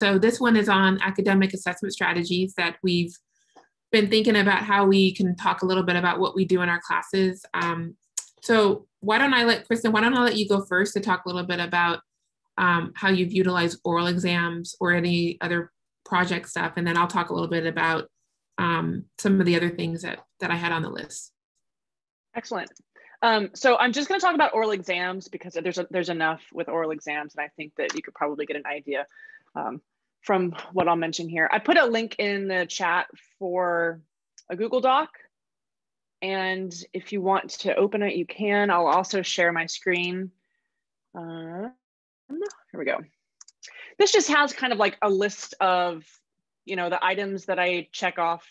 So this one is on academic assessment strategies that we've been thinking about how we can talk a little bit about what we do in our classes. Um, so why don't I let Kristen, why don't I let you go first to talk a little bit about um, how you've utilized oral exams or any other project stuff, and then I'll talk a little bit about um, some of the other things that, that I had on the list. Excellent. Um, so I'm just going to talk about oral exams because there's a, there's enough with oral exams, and I think that you could probably get an idea um, from what I'll mention here. I put a link in the chat for a Google Doc, and if you want to open it, you can. I'll also share my screen. Uh, here we go. This just has kind of like a list of, you know, the items that I check off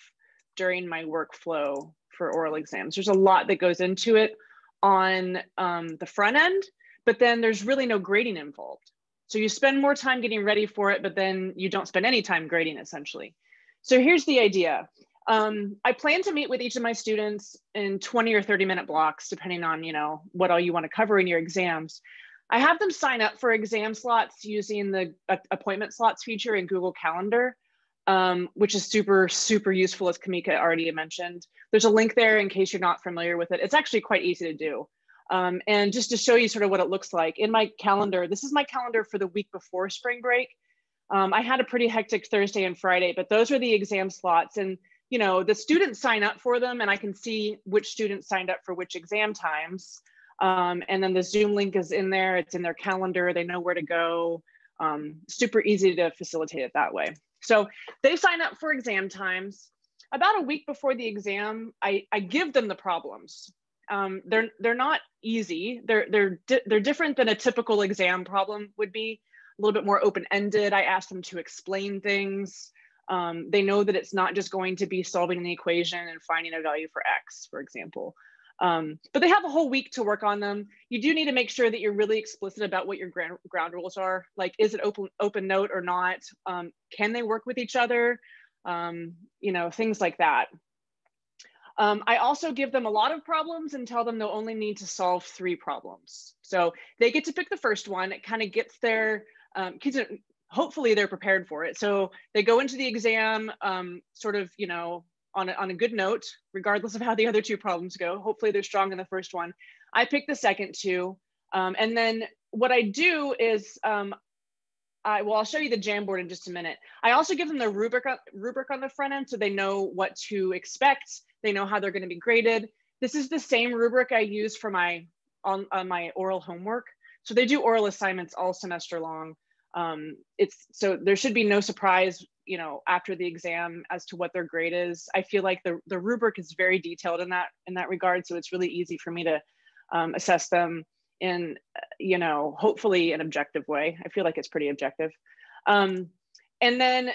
during my workflow for oral exams. There's a lot that goes into it on um, the front end, but then there's really no grading involved. So you spend more time getting ready for it, but then you don't spend any time grading essentially. So here's the idea. Um, I plan to meet with each of my students in 20 or 30 minute blocks, depending on, you know, what all you want to cover in your exams. I have them sign up for exam slots using the appointment slots feature in Google Calendar, um, which is super, super useful as Khameeka already mentioned. There's a link there in case you're not familiar with it. It's actually quite easy to do. Um, and just to show you sort of what it looks like in my calendar, this is my calendar for the week before spring break. Um, I had a pretty hectic Thursday and Friday, but those are the exam slots. And you know, the students sign up for them and I can see which students signed up for which exam times. Um, and then the Zoom link is in there, it's in their calendar, they know where to go. Um, super easy to facilitate it that way. So they sign up for exam times. About a week before the exam, I, I give them the problems. Um, they're they're not easy. They're they're di they're different than a typical exam problem would be. A little bit more open ended. I ask them to explain things. Um, they know that it's not just going to be solving the equation and finding a value for x, for example. Um, but they have a whole week to work on them. You do need to make sure that you're really explicit about what your ground, ground rules are. Like, is it open open note or not? Um, can they work with each other? Um, you know, things like that. Um, I also give them a lot of problems and tell them they'll only need to solve three problems. So they get to pick the first one. It kind of gets their um, kids. Hopefully, they're prepared for it. So they go into the exam, um, sort of, you know, on a, on a good note, regardless of how the other two problems go. Hopefully they're strong in the first one. I pick the second two. Um, and then what I do is, um, I, well, I'll show you the Jamboard in just a minute. I also give them the rubric, rubric on the front end so they know what to expect. They know how they're gonna be graded. This is the same rubric I use for my, on, on my oral homework. So they do oral assignments all semester long. Um, it's so there should be no surprise you know after the exam as to what their grade is i feel like the, the rubric is very detailed in that in that regard so it's really easy for me to um, assess them in you know hopefully an objective way i feel like it's pretty objective um, and then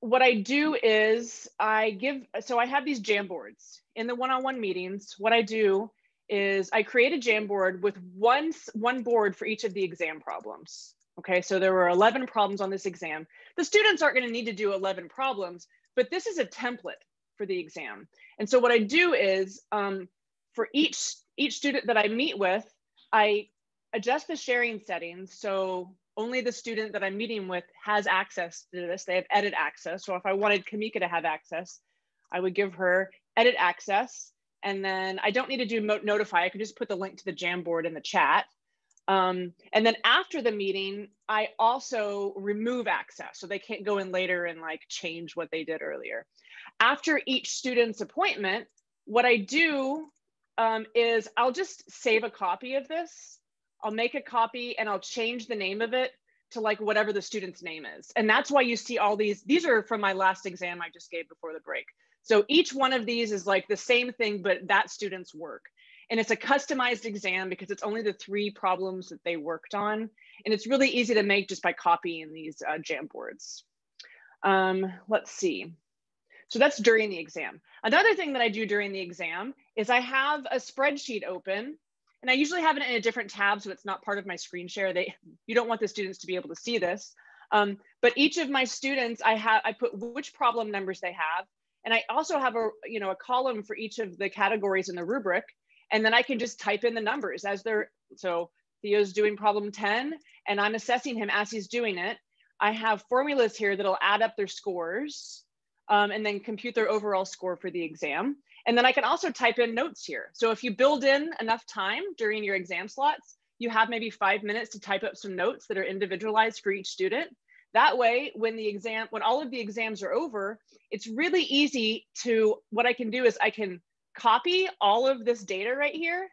what i do is i give so i have these Jamboards in the one-on-one meetings what i do is i create a Jamboard with one one board for each of the exam problems Okay, so there were 11 problems on this exam. The students aren't gonna need to do 11 problems, but this is a template for the exam. And so what I do is um, for each, each student that I meet with, I adjust the sharing settings. So only the student that I'm meeting with has access to this. They have edit access. So if I wanted Khameeka to have access, I would give her edit access. And then I don't need to do notify. I can just put the link to the Jamboard in the chat. Um, and then after the meeting, I also remove access so they can't go in later and like change what they did earlier. After each student's appointment, what I do um, is I'll just save a copy of this. I'll make a copy and I'll change the name of it to like whatever the student's name is. And that's why you see all these, these are from my last exam I just gave before the break. So each one of these is like the same thing, but that student's work. And it's a customized exam because it's only the three problems that they worked on. And it's really easy to make just by copying these uh, Jamboards. Um, let's see. So that's during the exam. Another thing that I do during the exam is I have a spreadsheet open and I usually have it in a different tab so it's not part of my screen share. They, you don't want the students to be able to see this. Um, but each of my students, I have, I put which problem numbers they have. And I also have a, you know, a column for each of the categories in the rubric. And then I can just type in the numbers as they're, so Theo's doing problem 10 and I'm assessing him as he's doing it. I have formulas here that'll add up their scores um, and then compute their overall score for the exam. And then I can also type in notes here. So if you build in enough time during your exam slots, you have maybe five minutes to type up some notes that are individualized for each student. That way, when the exam, when all of the exams are over, it's really easy to, what I can do is I can copy all of this data right here.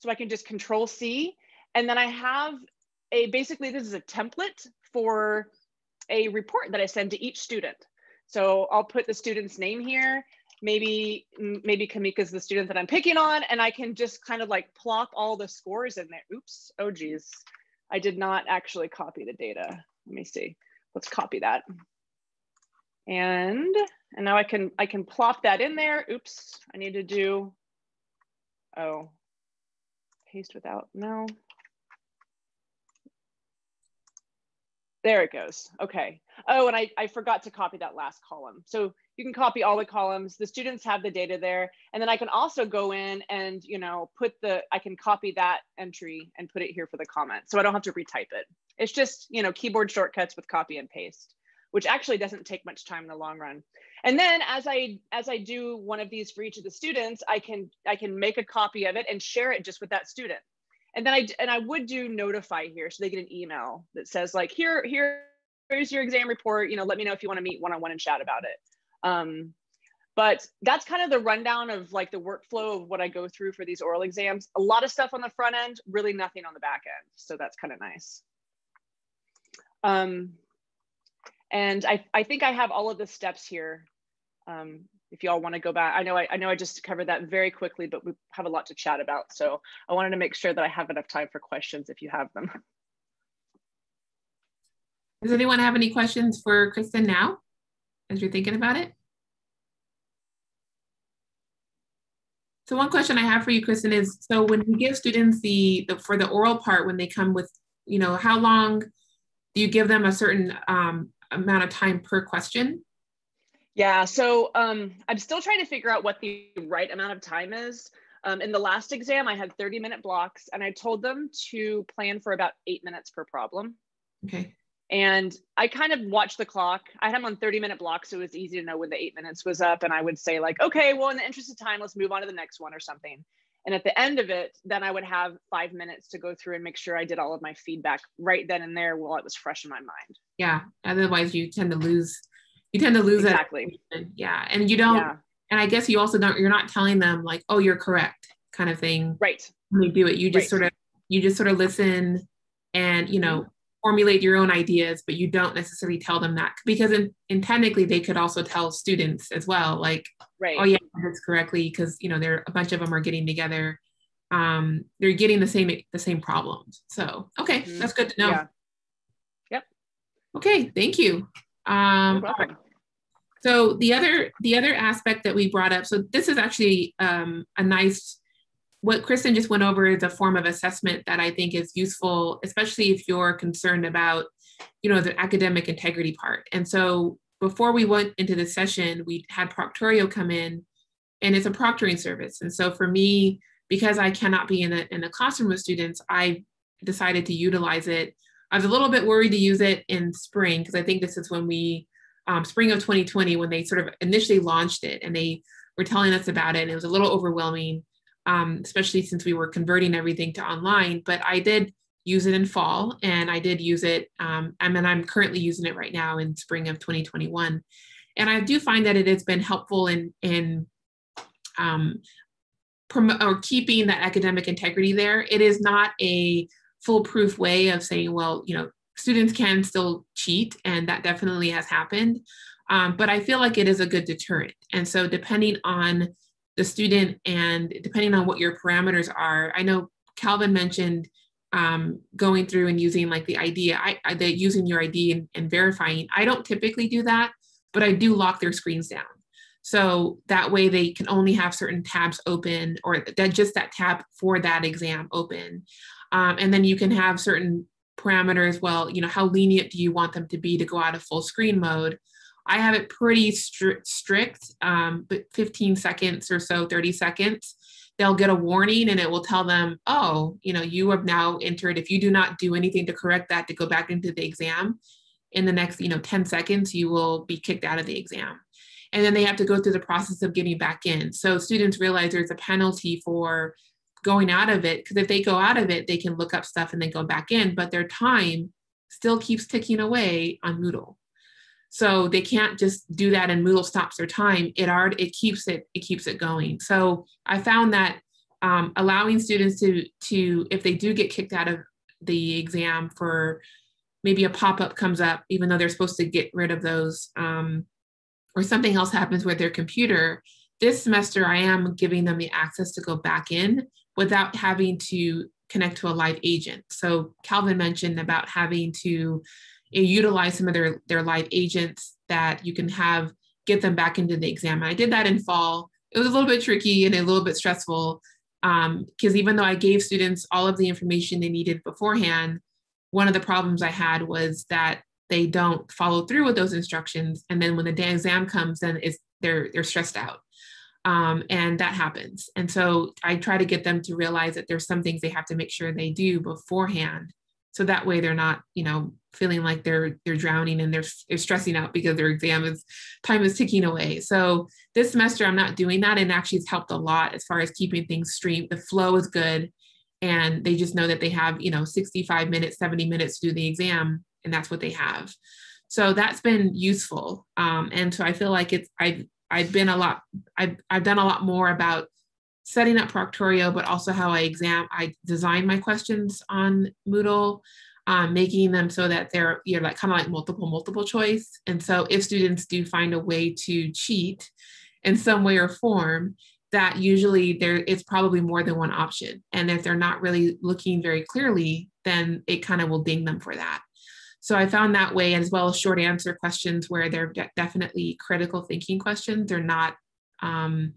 So I can just control C, and then I have a, basically this is a template for a report that I send to each student. So I'll put the student's name here, maybe maybe Khameeka's the student that I'm picking on, and I can just kind of like plop all the scores in there. Oops, oh geez. I did not actually copy the data. Let me see. Let's copy that. And, and now I can, I can plop that in there. Oops, I need to do, oh, paste without, no. There it goes. Okay. Oh, and I, I forgot to copy that last column. So you can copy all the columns. The students have the data there. And then I can also go in and, you know, put the, I can copy that entry and put it here for the comment. So I don't have to retype it. It's just, you know, keyboard shortcuts with copy and paste, which actually doesn't take much time in the long run. And then as I as I do one of these for each of the students, I can I can make a copy of it and share it just with that student. And then I and I would do notify here so they get an email that says like here here here's your exam report, you know, let me know if you want to meet one on one and chat about it. Um, but that's kind of the rundown of like the workflow of what I go through for these oral exams. A lot of stuff on the front end, really nothing on the back end. So that's kind of nice. Um, and I, I think I have all of the steps here. Um, if y'all want to go back, I know I, I know I just covered that very quickly, but we have a lot to chat about. So I wanted to make sure that I have enough time for questions if you have them. Does anyone have any questions for Kristen now as you're thinking about it? So one question I have for you, Kristen, is so when we give students the, the for the oral part, when they come with, you know, how long do you give them a certain um, amount of time per question? Yeah, so um, I'm still trying to figure out what the right amount of time is. Um, in the last exam, I had 30 minute blocks and I told them to plan for about eight minutes per problem. Okay. And I kind of watched the clock. I had them on 30 minute blocks, so it was easy to know when the eight minutes was up. And I would say, like, okay, well, in the interest of time, let's move on to the next one or something. And at the end of it, then I would have five minutes to go through and make sure I did all of my feedback right then and there while it was fresh in my mind. Yeah. Otherwise, you tend to lose. You tend to lose exactly. It. Yeah, and you don't. Yeah. And I guess you also don't. You're not telling them like, "Oh, you're correct," kind of thing. Right. When you do it, you just right. sort of you just sort of listen, and you know, formulate your own ideas, but you don't necessarily tell them that because in, in technically they could also tell students as well, like, right. oh yeah, that's correctly because you know there a bunch of them are getting together. Um, they're getting the same the same problems. So okay, mm-hmm. that's good to know. Yeah. Yep. Okay, thank you. Um, so the other the other aspect that we brought up, so this is actually um, a nice what Kristen just went over is a form of assessment that I think is useful, especially if you're concerned about, you know, the academic integrity part. And so before we went into the session, we had Proctorio come in and it's a proctoring service. And so for me, because I cannot be in a, in a classroom with students, I decided to utilize it. I was a little bit worried to use it in spring because I think this is when we, um, spring of 2020, when they sort of initially launched it and they were telling us about it. And it was a little overwhelming um, especially since we were converting everything to online. But I did use it in fall and I did use it. Um, I mean, I'm currently using it right now in spring of 2021. And I do find that it has been helpful in, in um, promote or keeping that academic integrity there. It is not a foolproof way of saying, well, you know, students can still cheat, and that definitely has happened. Um, but I feel like it is a good deterrent. And so, depending on the student and depending on what your parameters are, I know Calvin mentioned um, going through and using like the ID, I, the using your ID and, and verifying. I don't typically do that, but I do lock their screens down. So that way they can only have certain tabs open or that just that tab for that exam open. Um, and then you can have certain parameters. Well, you know, how lenient do you want them to be to go out of full screen mode? I have it pretty stri- strict, um, but 15 seconds or so, 30 seconds. they'll get a warning and it will tell them, oh, you know, you have now entered. If you do not do anything to correct that to go back into the exam in the next, you know, 10 seconds, you will be kicked out of the exam. And then they have to go through the process of getting back in. So students realize there's a penalty for going out of it because if they go out of it, they can look up stuff and then go back in, but their time still keeps ticking away on Moodle. So they can't just do that and Moodle stops their time. It art it keeps it it keeps it going. So I found that um, allowing students to to if they do get kicked out of the exam for maybe a pop-up comes up, even though they're supposed to get rid of those, um, or something else happens with their computer. This semester, I am giving them the access to go back in without having to connect to a live agent. So Calvin mentioned about having to utilize some of their, their live agents that you can have get them back into the exam. And I did that in fall. It was a little bit tricky and a little bit stressful because um, even though I gave students all of the information they needed beforehand, one of the problems I had was that they don't follow through with those instructions. And then when the day exam comes, then it's, they're, they're stressed out. Um, and that happens. And so I try to get them to realize that there's some things they have to make sure they do beforehand so that way they're not you know feeling like they're they're drowning and they're, they're stressing out because their exam is time is ticking away so this semester i'm not doing that and actually it's helped a lot as far as keeping things stream. the flow is good and they just know that they have you know 65 minutes 70 minutes to do the exam and that's what they have so that's been useful um, and so i feel like it's i've i've been a lot i've, I've done a lot more about setting up Proctorio, but also how I exam, I design my questions on Moodle, um, making them so that they're you're like kind of like multiple multiple choice. And so if students do find a way to cheat in some way or form, that usually there it's probably more than one option. And if they're not really looking very clearly, then it kind of will ding them for that. So I found that way as well as short answer questions where they're de- definitely critical thinking questions. They're not um,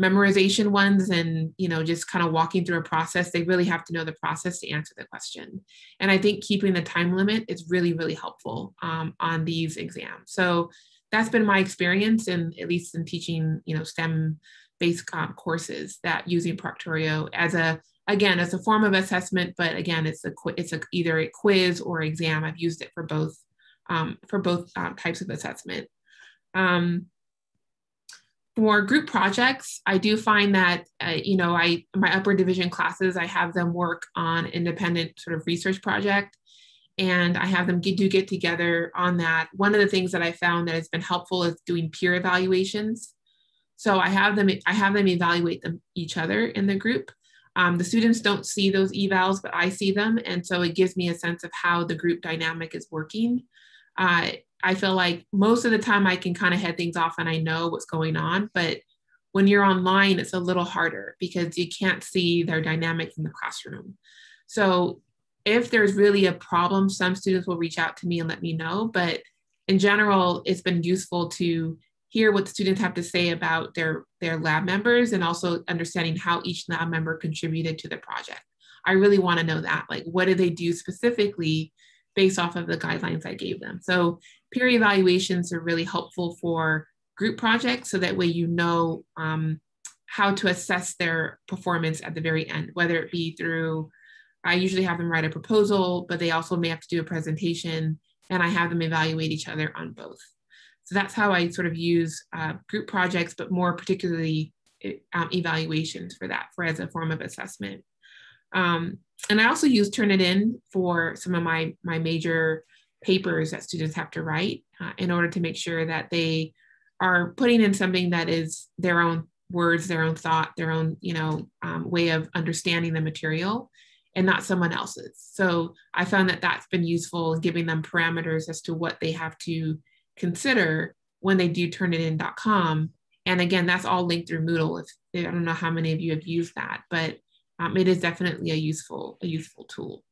memorization ones and you know just kind of walking through a process. They really have to know the process to answer the question. And i think keeping the time limit is really really helpful um, on these exams. So that's been my experience and at least in teaching you know stem based um, courses that using proctorio as a again as a form of assessment but again it's a it's a either a quiz or exam i've used it for both um, for both um, types of assessment um, for group projects, I do find that, uh, you know, I, my upper division classes, I have them work on independent sort of research project and I have them get, do get together on that. One of the things that I found that has been helpful is doing peer evaluations. So I have them, I have them evaluate them each other in the group. Um, the students don't see those evals, but I see them. And so it gives me a sense of how the group dynamic is working. Uh, I feel like most of the time I can kind of head things off and I know what's going on. But when you're online, it's a little harder because you can't see their dynamics in the classroom. So if there's really a problem, some students will reach out to me and let me know. But in general, it's been useful to hear what the students have to say about their, their lab members and also understanding how each lab member contributed to the project. I really want to know that. Like, what did they do specifically based off of the guidelines I gave them. So peer evaluations are really helpful for group projects so that way you know um, how to assess their performance at the very end, whether it be through, I usually have them write a proposal, but they also may have to do a presentation and I have them evaluate each other on both. So that's how I sort of use uh, group projects, but more particularly um, evaluations for that, for as a form of assessment. Um, and I also use Turnitin for some of my, my major papers that students have to write uh, in order to make sure that they are putting in something that is their own words, their own thought, their own, you know, um, way of understanding the material and not someone else's. So I found that that's been useful in giving them parameters as to what they have to consider when they do turnitin.com. And again, that's all linked through Moodle. If I don't know how many of you have used that, but um, it is definitely a useful, a useful tool.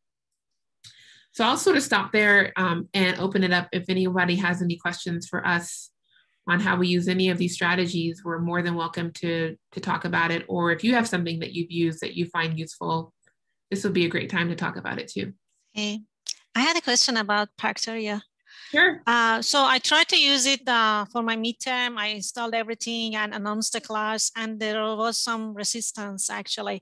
So I'll sort of stop there um, and open it up. If anybody has any questions for us on how we use any of these strategies, we're more than welcome to, to talk about it. Or if you have something that you've used that you find useful, this will be a great time to talk about it too. Okay. I had a question about Proctorio. Sure. Uh, so I tried to use it uh, for my midterm. I installed everything and announced the class, and there was some resistance actually.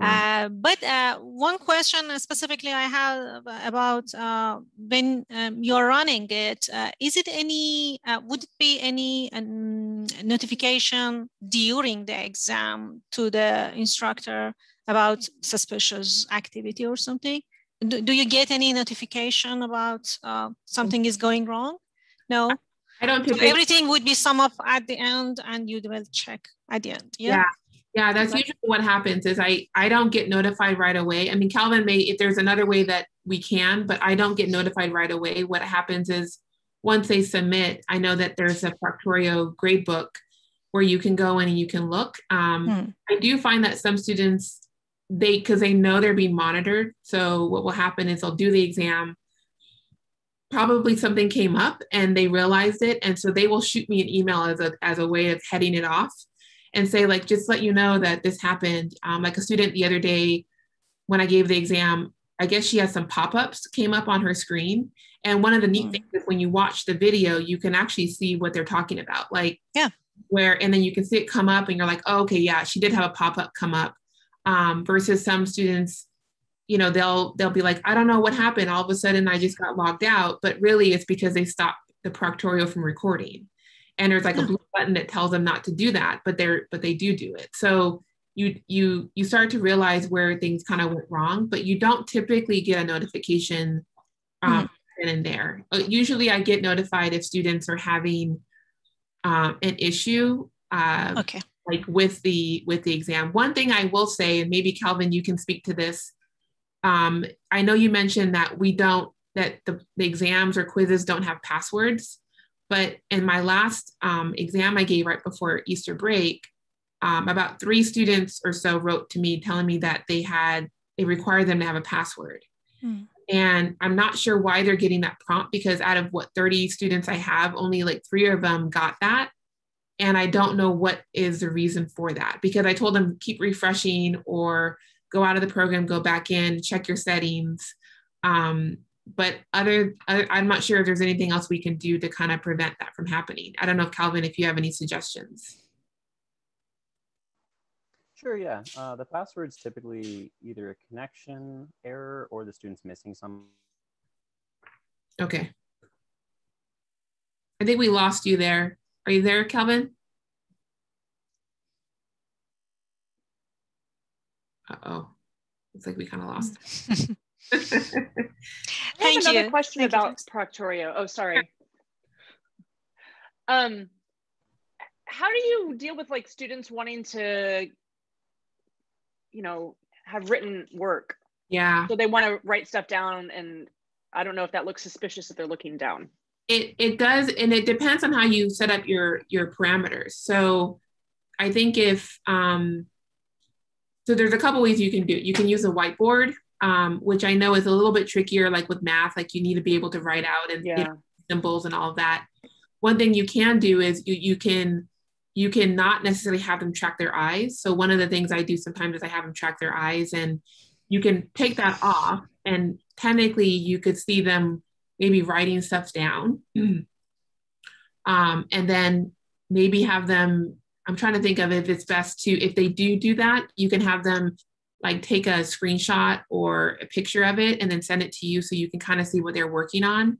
Uh, but uh, one question specifically I have about uh, when um, you're running it, uh, is it any, would it be any um, notification during the exam to the instructor about suspicious activity or something? Do, do you get any notification about uh, something is going wrong? No. I don't so everything would be sum up at the end and you will check at the end. Yeah. Yeah. Yeah, that's usually what happens is I I don't get notified right away. I mean, Calvin may if there's another way that we can, but I don't get notified right away. What happens is once they submit, I know that there's a Proctorio gradebook where you can go in and you can look. Um, hmm. I do find that some students they because they know they're being monitored. So what will happen is they'll do the exam. Probably something came up and they realized it, and so they will shoot me an email as a as a way of heading it off, and say like just let you know that this happened. Um, like a student the other day when I gave the exam, I guess she has some pop ups came up on her screen, and one of the neat mm. things is when you watch the video, you can actually see what they're talking about. Like yeah, where and then you can see it come up, and you're like, oh, okay, yeah, she did have a pop up come up um, versus some students you know they'll they'll be like i don't know what happened. All of a sudden i just got logged out. But really it's because they stopped the proctorio from recording. And there's like yeah. a blue button that tells them not to do that but they're but they do do it. So you you you start to realize where things kind of went wrong but you don't typically get a notification um, mm-hmm. in there. Uh, usually i get notified if students are having um, an issue uh, okay like with the with the exam. One thing i will say and maybe calvin you can speak to this um, i know you mentioned that we don't that the, the exams or quizzes don't have passwords but in my last um, exam i gave right before easter break um, about three students or so wrote to me telling me that they had it required them to have a password. Hmm. and i'm not sure why they're getting that prompt because out of what 30 students i have only like three of them got that and I don't know what is the reason for that because I told them keep refreshing or go out of the program, go back in, check your settings. Um, but other, I'm not sure if there's anything else we can do to kind of prevent that from happening. I don't know if Calvin, if you have any suggestions. Sure, yeah. Uh, the password's typically either a connection error or the student's missing some. Okay. I think we lost you there. Are you there, Kelvin? Uh-oh. Looks like we kind of lost. Thank I have another you. question Thank about you. Proctorio. Oh, sorry. Um, how do you deal with like students wanting to, you know, have written work? Yeah. So they want to write stuff down, and I don't know if that looks suspicious if they're looking down it it does and it depends on how you set up your your parameters. So i think if um so there's a couple ways you can do it. You can use a whiteboard um, which i know is a little bit trickier like with math like you need to be able to write out and yeah. you know, symbols and all of that. One thing you can do is you, you can you can not necessarily have them track their eyes. So one of the things i do sometimes is i have them track their eyes and you can take that off and technically you could see them maybe writing stuff down. Um, and then maybe have them, I'm trying to think of if it's best to, if they do do that, you can have them like take a screenshot or a picture of it and then send it to you so you can kind of see what they're working on.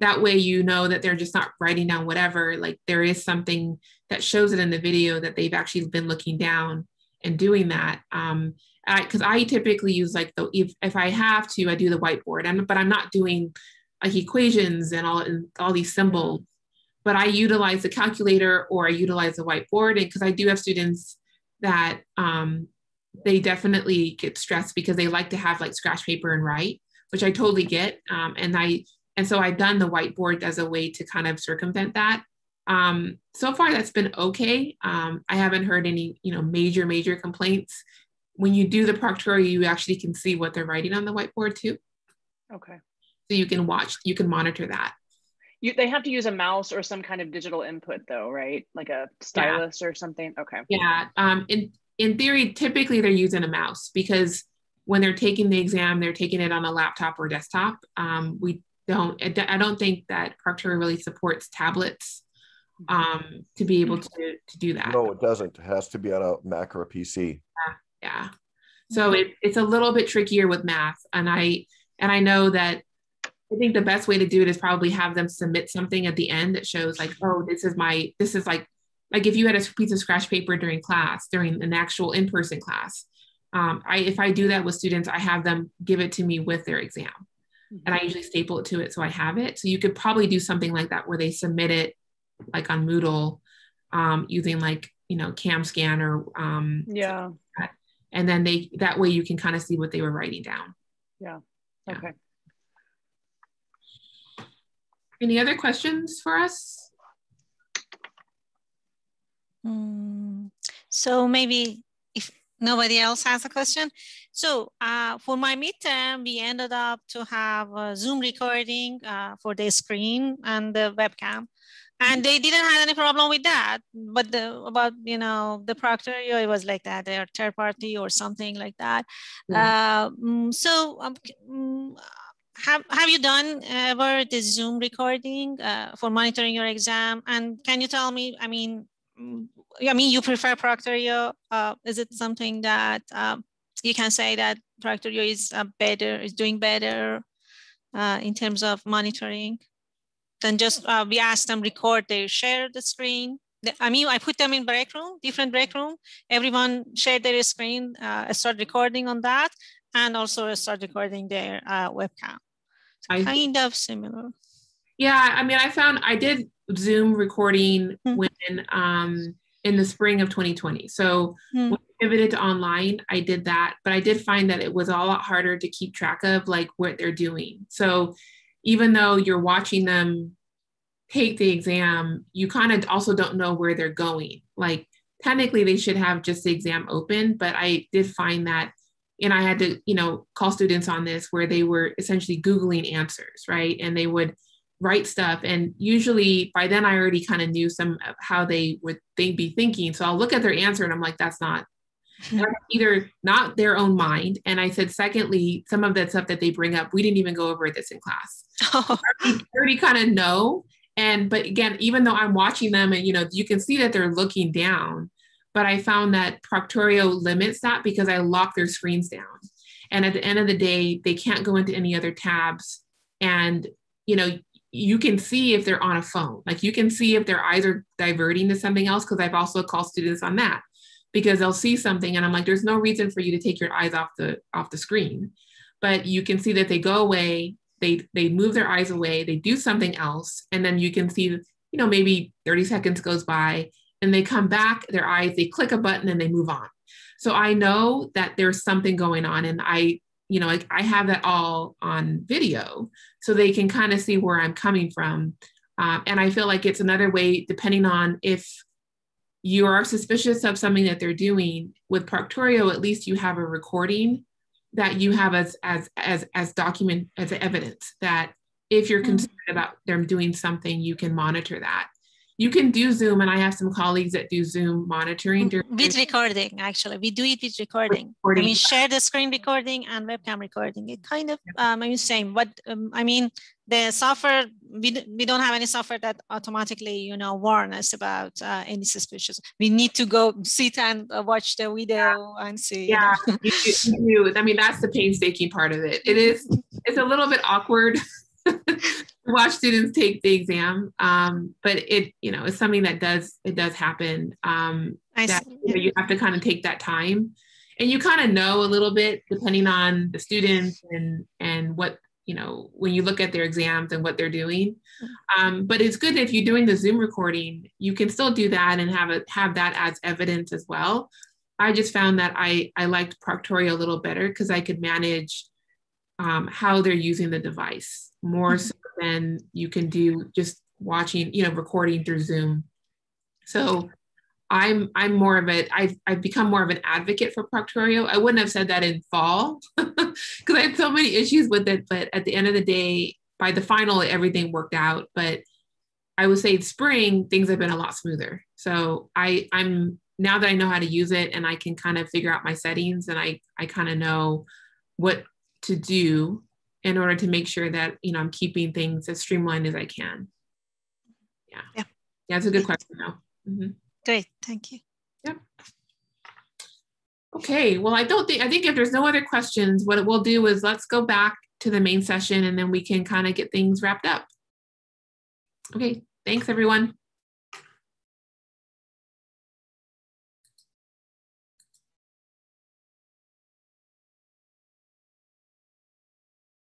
That way, you know that they're just not writing down whatever, like there is something that shows it in the video that they've actually been looking down and doing that. Um, because I, I, typically use like the if, if I have to, I do the whiteboard, and but I'm not doing like equations and all and all these symbols. But i utilize the calculator or i utilize the whiteboard and because i do have students that um, they definitely get stressed because they like to have like scratch paper and write which i totally get um, and i and so i've done the whiteboard as a way to kind of circumvent that. Um, so far that's been okay. Um, i haven't heard any you know major major complaints. When you do the proctorio you actually can see what they're writing on the whiteboard too. Okay so you can watch, you can monitor that. You, they have to use a mouse or some kind of digital input though, right? Like a stylus yeah. or something. Okay. Yeah. Um, in, in theory, typically they're using a mouse because when they're taking the exam, they're taking it on a laptop or desktop. Um, we don't I don't think that Proctorio really supports tablets um, to be able to to do that. No, it doesn't. It has to be on a Mac or a PC. Yeah. yeah. So it, it's a little bit trickier with math, and I and I know that I think the best way to do it is probably have them submit something at the end that shows like, oh, this is my this is like like if you had a piece of scratch paper during class during an actual in-person class. Um, I if I do that with students, I have them give it to me with their exam, and I usually staple it to it so I have it. So you could probably do something like that where they submit it like on Moodle um, using like you know CamScan or um, yeah, like and then they that way you can kind of see what they were writing down. Yeah. Okay. Any other questions for us? Mm, so maybe if nobody else has a question. So uh, for my midterm, we ended up to have a Zoom recording uh, for the screen and the webcam and they didn't have any problem with that but the about you know the proctorio it was like that they're third party or something like that yeah. um, so um, mm, have have you done ever the zoom recording uh, for monitoring your exam and can you tell me i mean mm, i mean you prefer proctorio uh, is it something that um, you can say that proctorio is uh, better is doing better uh, in terms of monitoring then just uh, we ask them record, they share the screen. I mean, I put them in break room, different break room. Everyone shared their screen, uh, start recording on that, and also start recording their uh, webcam. I, kind of similar. Yeah, I mean, I found I did Zoom recording mm-hmm. when um, in the spring of 2020. So mm-hmm. when I pivoted to online, I did that, but I did find that it was a lot harder to keep track of like what they're doing. So even though you're watching them take the exam, you kind of also don't know where they're going. Like technically they should have just the exam open, but I did find that and I had to, you know, call students on this where they were essentially Googling answers, right? And they would write stuff. And usually by then I already kind of knew some of how they would they be thinking. So I'll look at their answer and I'm like, that's not hmm. either not their own mind. And I said, secondly, some of that stuff that they bring up, we didn't even go over this in class. Oh. I already kind of know. And but again, even though I'm watching them and you know, you can see that they're looking down, but I found that Proctorio limits that because I lock their screens down. And at the end of the day, they can't go into any other tabs. And you know, you can see if they're on a phone. Like you can see if their eyes are diverting to something else, because I've also called students on that because they'll see something and I'm like, there's no reason for you to take your eyes off the off the screen. But you can see that they go away, they they move their eyes away, they do something else, and then you can see, you know, maybe 30 seconds goes by and they come back, their eyes, they click a button and they move on. So I know that there's something going on and I you know, like I have that all on video so they can kind of see where I'm coming from. Um, and I feel like it's another way, depending on if you are suspicious of something that they're doing with proctorio at least you have a recording that you have as as as as document as evidence that if you're mm-hmm. concerned about them doing something you can monitor that you can do Zoom, and I have some colleagues that do Zoom monitoring. During with recording, actually, we do it with recording. recording. I mean, share the screen recording and webcam recording. It kind of, um, I mean, same. What um, I mean, the software we, we don't have any software that automatically, you know, warn us about uh, any suspicious. We need to go sit and uh, watch the video yeah. and see. Yeah, you, you, I mean, that's the painstaking part of it. It is. It's a little bit awkward. watch students take the exam um, but it you know it's something that does it does happen um, that you, know, you have to kind of take that time. And you kind of know a little bit depending on the students and and what you know when you look at their exams and what they're doing. Um, but it's good if you're doing the zoom recording you can still do that and have it have that as evidence as well. I just found that i i liked proctorio a little better because i could manage um, how they're using the device more mm-hmm. so than you can do just watching, you know, recording through Zoom. So I'm I'm more of a I've I've become more of an advocate for Proctorio. I wouldn't have said that in fall because I had so many issues with it. But at the end of the day, by the final, everything worked out. But I would say spring things have been a lot smoother. So I I'm now that I know how to use it and I can kind of figure out my settings and I I kind of know what to do in order to make sure that you know I'm keeping things as streamlined as I can. Yeah. Yeah. Yeah, it's a good question though. Mm-hmm. Great, thank you. Yep. Okay, well, I don't think, I think if there's no other questions, what we'll do is let's go back to the main session and then we can kind of get things wrapped up. Okay, thanks everyone.